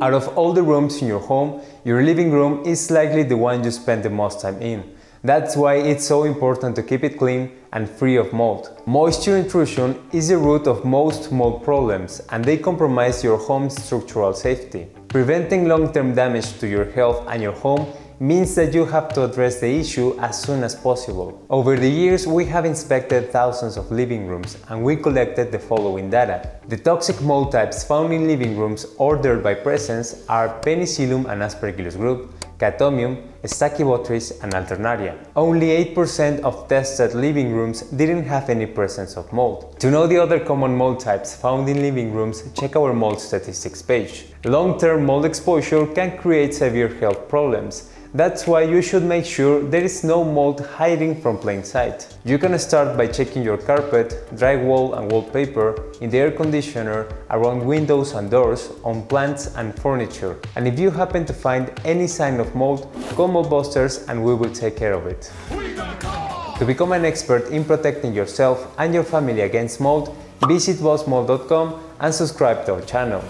Out of all the rooms in your home, your living room is likely the one you spend the most time in. That's why it's so important to keep it clean and free of mold. Moisture intrusion is the root of most mold problems and they compromise your home's structural safety. Preventing long-term damage to your health and your home means that you have to address the issue as soon as possible. Over the years, we have inspected thousands of living rooms and we collected the following data. The toxic mold types found in living rooms ordered by Presence are Penicillium and Aspergillus group, Chaetomium, Stachybotrys and Alternaria. Only 8% of tested living rooms didn't have any presence of mold. To know the other common mold types found in living rooms, check our mold statistics page. Long-term mold exposure can create severe health problems, that's why you should make sure there is no mold hiding from plain sight. You can start by checking your carpet, drywall and wallpaper, in the air conditioner, around windows and doors, on plants and furniture. And if you happen to find any sign of mold, call Moldbusters and we will take care of it. To become an expert in protecting yourself and your family against mold, visit bustmold.com and subscribe to our channel.